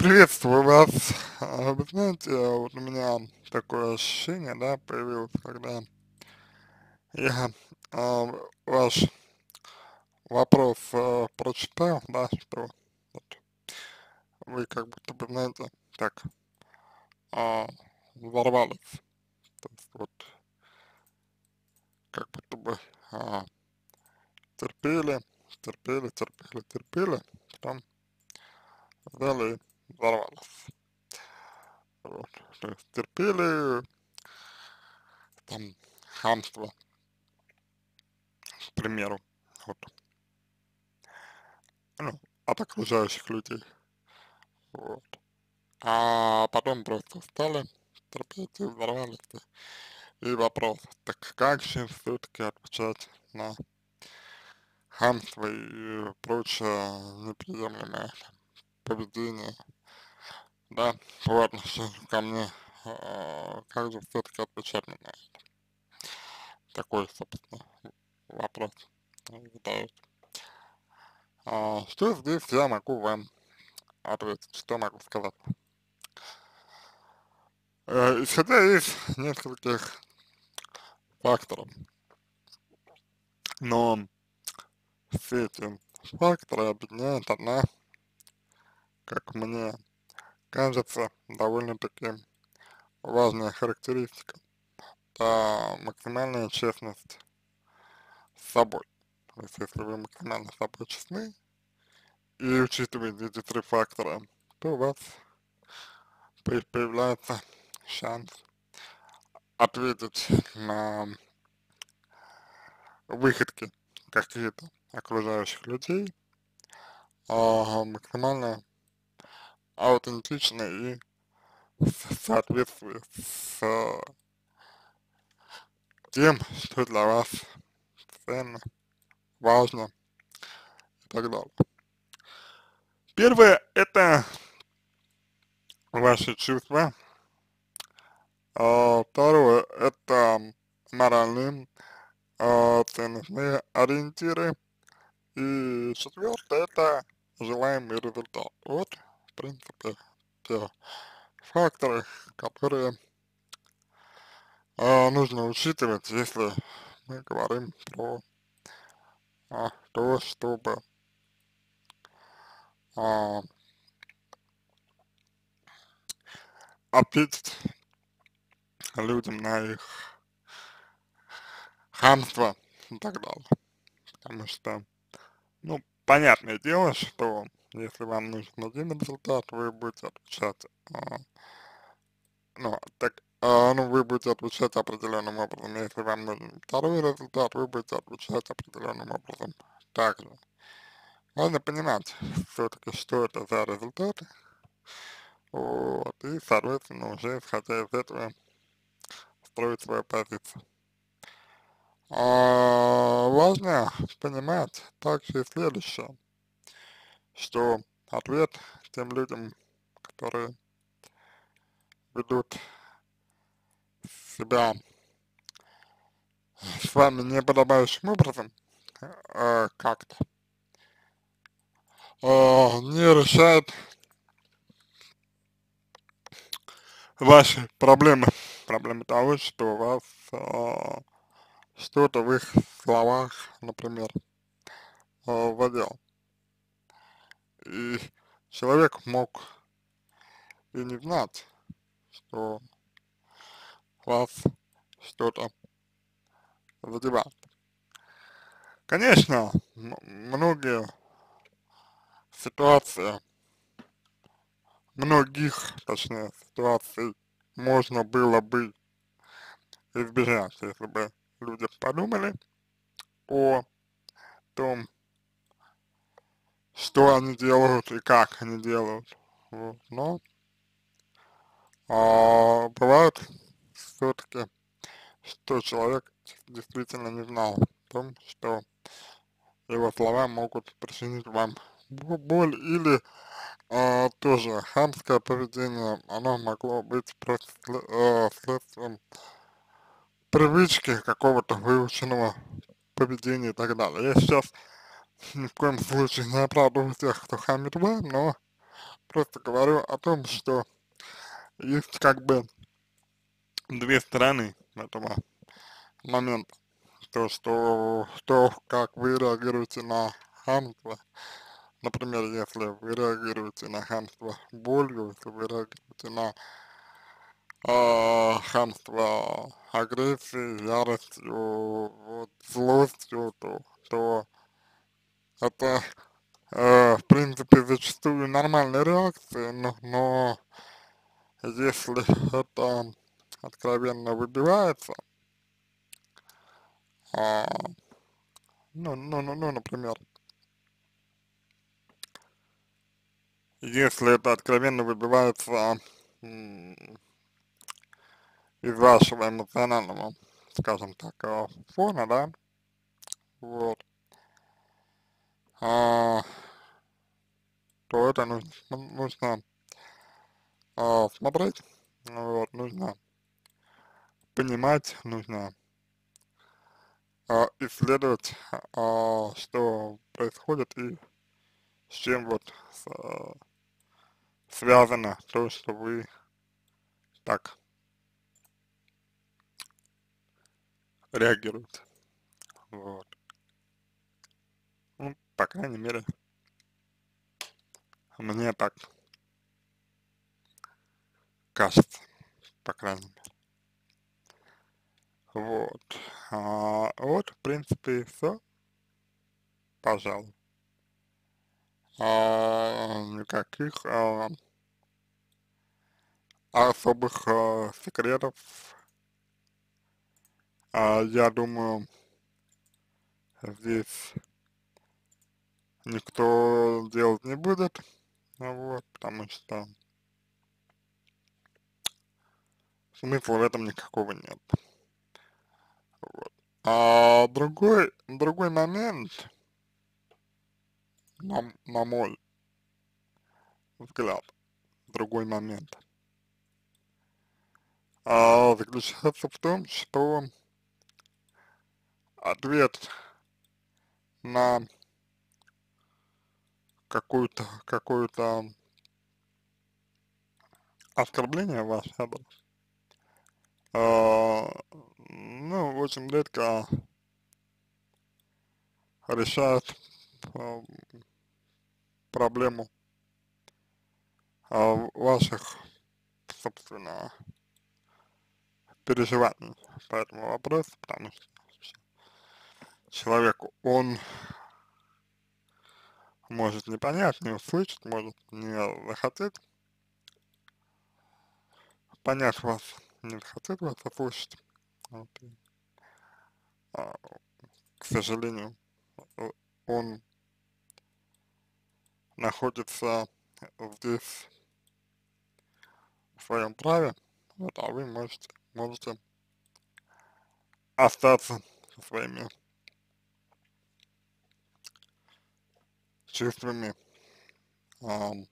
Приветствую вас. А, Вы знаете, вот у меня такое ощущение, да, появилось, когда я а, ваш вопрос а, прочитал, да, что вот вы как будто бы, знаете, так а, взорвались. То есть вот как будто бы а, терпели, терпели, терпели, терпели, потом взяли взорвались. Вот. То есть терпели, там, хамство, к примеру, вот, ну, от окружающих людей, вот. А потом просто встали, терпеть и взорвались. И вопрос, так как же все-таки отвечать на хамство и прочее неприемлемое поведение, да, по отношению ко мне, а, как же все-таки отвечать мне на это? Такой, собственно, вопрос задают. А, что здесь я могу вам ответить, что могу сказать? Э, исходя из нескольких факторов, но все эти факторы объединяет одна, как мне кажется, довольно-таки важная характеристика. Это максимальная честность с собой. То есть, если вы максимально с собой честны и учитываете эти три фактора, то у вас появляется шанс ответить на выходки какие-то окружающих людей а, максимально аутентично и в соответствии с тем, что для вас ценно, важно и так далее. Первое– это ваши чувства. А, второе– это моральные а, ценностные ориентиры. И четвертое– это желаемый результат. Вот, принципе, те факторы, которые а, нужно учитывать, если мы говорим про а, то, чтобы а, ответить людям на их хамство и так далее. Потому что, ну, понятное дело, что если вам нужен один результат, вы будете отвечать, а, ну, так, а, ну, вы будете отвечать определенным образом. Если вам нужен второй результат, вы будете отвечать определенным образом также. Важно понимать все-таки, что это за результаты, вот, и, соответственно, уже исходя из этого строить свою позицию. А, важно понимать также следующее, что ответ тем людям, которые ведут себя с вами неподобающим образом, э, как-то, э, не решает ваши проблемы, проблемы того, что у вас э, что-то в их словах, например, э, задел. И человек мог и не знать, что вас что-то задевает. Конечно, многие ситуации, многих, точнее, ситуаций можно было бы избежать, если бы люди подумали о том, что они делают и как они делают. Вот. Но а, бывает все-таки, что человек действительно не знал о том, что его слова могут причинить вам бо- боль или а, тоже хамское поведение, оно могло быть просто э, следствием привычки какого-то выученного поведения и так далее. Я сейчас ни в коем случае не оправдываю тех, кто хамит вам, но просто говорю о том, что есть как бы две стороны этого момента. То, что, то, как вы реагируете на хамство, например, если вы реагируете на хамство болью, если вы реагируете на э, хамство агрессией, яростью, вот, злостью, то, то это, э, в принципе, зачастую нормальная реакция, но, но если это откровенно выбивается, а, ну, ну, ну, ну, например, если это откровенно выбивается из вашего эмоционального, скажем так, э, фона, да, вот, а, то это нужно, нужно а, смотреть, вот, нужно понимать, нужно а, исследовать, а, что происходит и с чем вот с, а, связано то, что вы так реагируете. Вот. По крайней мере, мне так кажется, по крайней мере. Вот. А, вот, в принципе, все. Пожалуй. А, никаких а, особых а, секретов, а, я думаю, здесь никто делать не будет, вот, потому что смысла в этом никакого нет. Вот. А другой, другой момент, на, на мой взгляд, другой момент, а, заключается в том, что ответ на какую-то, какое-то оскорбление ваше адрес, а, ну, очень редко решает а, проблему а, ваших, собственно, переживаний по этому вопросу, потому что человек, он может не понять, не услышать, может не захотеть понять вас, не захотеть вас послушать. Вот. А, к сожалению, он находится здесь в своем праве, вот, а вы можете, можете остаться со своими чувствами um,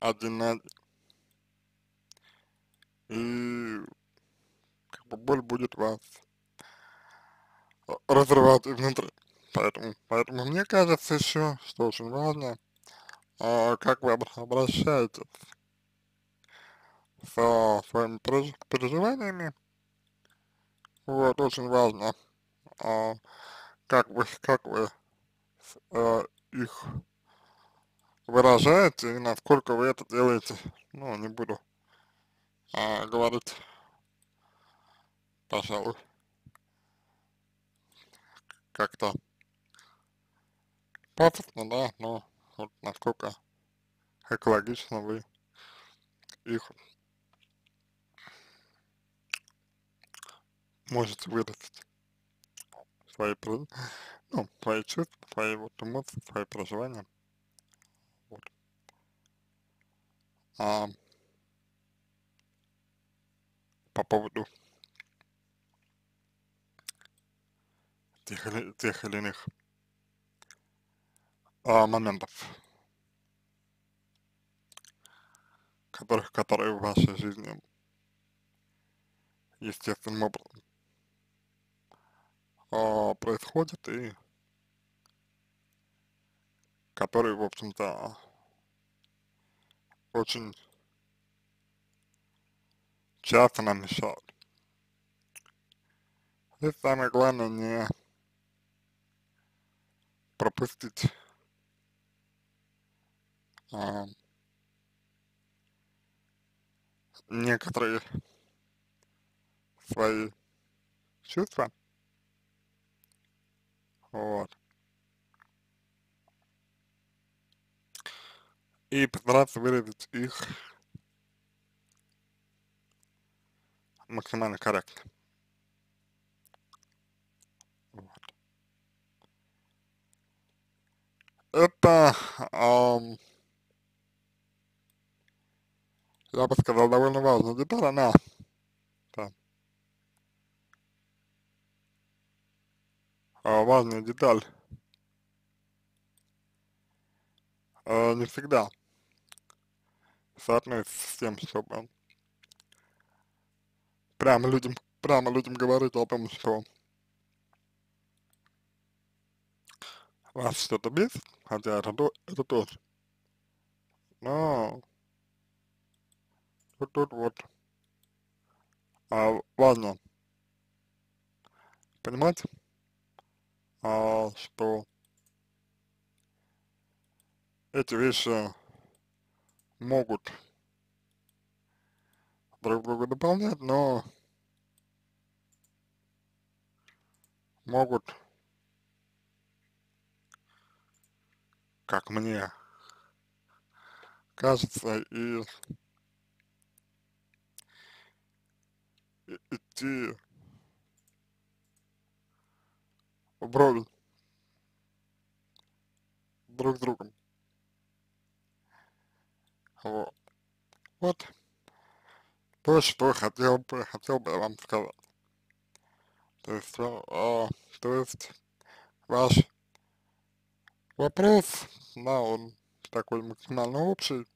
один на один. И как бы боль будет вас разрывать изнутри. Поэтому, поэтому мне кажется еще, что очень важно, а, как вы обращаетесь со своими переживаниями. Вот, очень важно, а, как вы, как вы а, их выражаете и насколько вы это делаете. Ну, не буду а, говорить, пожалуй, как-то пафосно, да, но вот насколько экологично вы их можете выразить свои, ну, свои чувства, свои вот эмоции, свои проживания. Вот. А по поводу тех тех или иных а, моментов, которых, которые в вашей жизни естественным образом а, и которые, в общем-то, очень часто нам мешают. И самое главное не пропустить а, некоторые свои чувства. Вот. И постараться выразить их. Максимально корректно. Вот. Это, эм, я бы сказал, довольно важная деталь, она да, э, важная деталь. Э, не всегда соотносится с тем, чтобы прямо людям, прямо людям говорить о том, что вас что-то бесит, хотя это, то, это тоже. Но вот тут вот. А, важно понимать, а, что эти вещи могут друг друга дополнять, но могут, как мне кажется, и, идти вровень друг с другом. Вот. Вот то, что хотел бы, хотел бы вам сказать. То есть, а, то есть ваш вопрос, да, он такой максимально общий,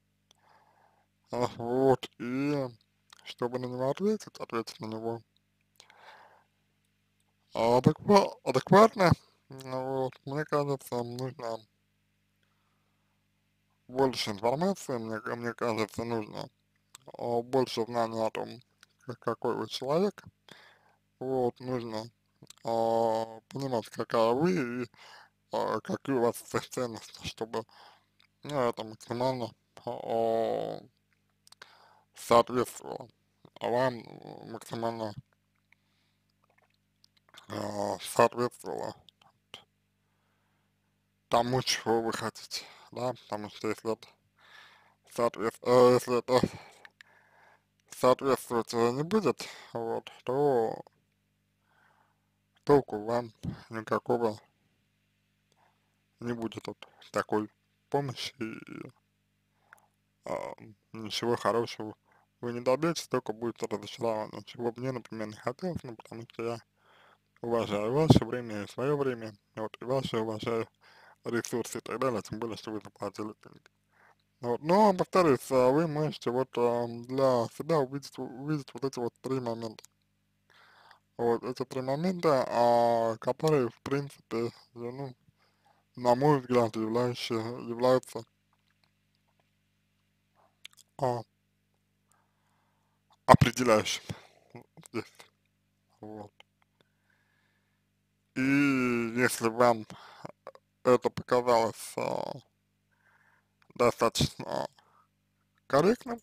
а, вот, и чтобы на него ответить, ответить на него адеква адекватно, вот, мне кажется, нужно больше информации, мне, мне кажется, нужно а, больше знаний о том, какой вы человек, вот, нужно а, понимать, какая вы и а, какие у вас ценности, чтобы ну, это максимально а, соответствовало вам, максимально а, соответствовало тому, чего вы хотите, да, потому что если это соответствует, э, если это соответствовать не будет, вот, то толку вам никакого не будет от такой помощи и а, ничего хорошего вы не добьетесь, только будет разочарование, чего мне, например, не хотелось, ну, потому что я уважаю ваше время и свое время, вот, и ваше уважаю ресурсы и так далее, тем более, что вы заплатили деньги. Вот. Но, повторюсь, а вы можете вот для себя увидеть, увидеть вот эти вот три момента. Вот эти три момента, а, которые, в принципе, ну, на мой взгляд, являющие, являются а, определяющим здесь. Вот. И если вам это показалось а, достаточно корректным,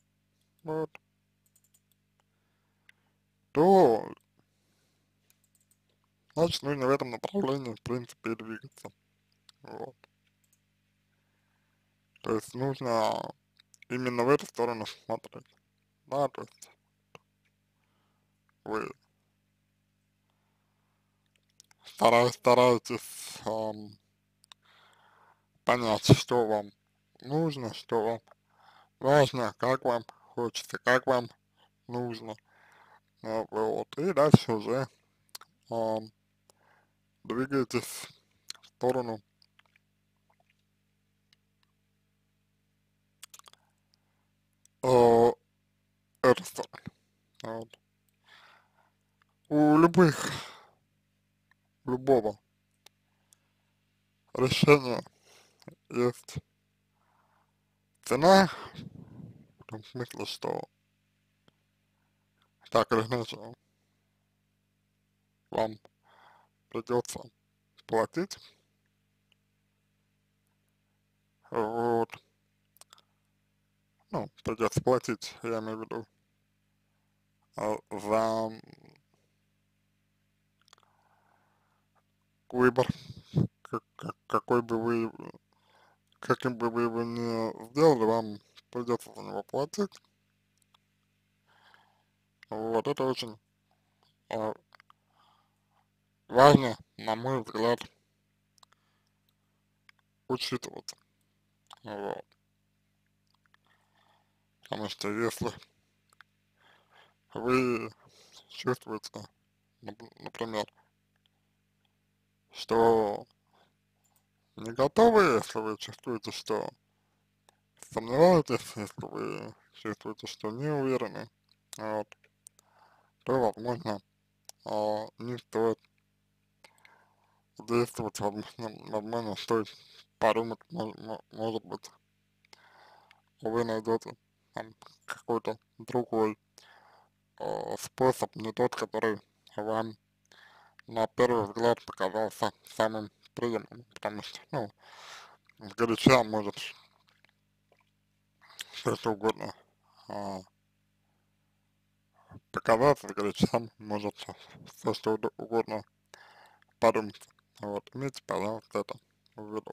вот, то значит нужно в этом направлении, в принципе, и двигаться. Вот. То есть нужно именно в эту сторону смотреть. Да, то есть вы стараетесь, стараетесь эм, понять, что вам нужно, что вам важно, как вам хочется, как вам нужно. А, вот, и дальше уже а, двигайтесь в сторону а, этой стороны. Вот. У любых, любого решения есть цена, в том смысле, что так или иначе вам придется платить, вот, ну, придется платить, я имею в виду, а, за выбор, как, как, какой бы вы, каким бы вы его ни сделали, вам придется за него платить. Вот, это очень э, важно, на мой взгляд, учитывать. Вот. Потому что если вы чувствуете, например, что не готовы, если вы чувствуете, что сомневаетесь, если вы чувствуете, что не уверены, вот, то, возможно, а, не стоит действовать, возможно, возможно стоит подумать, может быть, вы найдете какой-то другой э, способ, не тот, который вам на первый взгляд показался самым приемлемым, потому что, ну, сгоряча может все что угодно а, показаться, сгоряча может все что угодно подумать. Вот, имейте, пожалуйста, это в виду.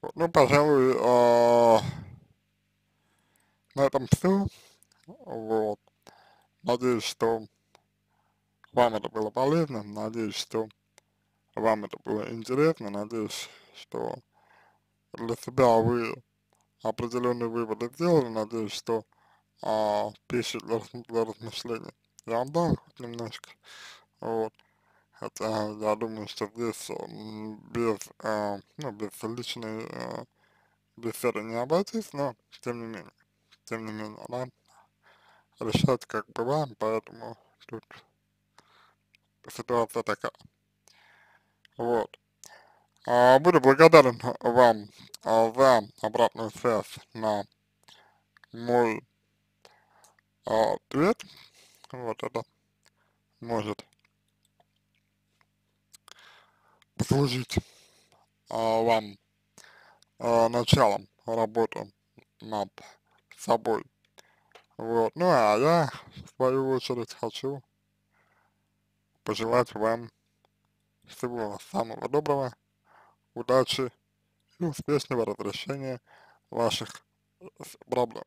Вот, ну, пожалуй, а, на этом все. Вот. Надеюсь, что вам это было полезно, надеюсь, что вам это было интересно, надеюсь, что для себя вы определенные выводы сделали, надеюсь, что а, пища для, для размышления я вам дал хоть немножко, вот, хотя я думаю, что здесь без, а, ну, без личной а, беседы не обойтись, но тем не менее, тем не менее, да, решать как бы вам, поэтому тут ситуация такая. Вот. А, буду благодарен вам а, за обратную связь на мой а, ответ. Вот это может послужить а, вам а, началом работы над собой. Вот. Ну а я, в свою очередь, хочу пожелать вам всего самого доброго, удачи и успешного разрешения ваших проблем.